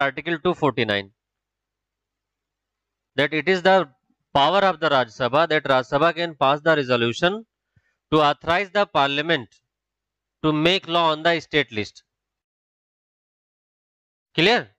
Article 249 that it is the power of the Rajya Sabha that Rajya Sabha can pass the resolution to authorize the parliament to make law on the state list. Clear?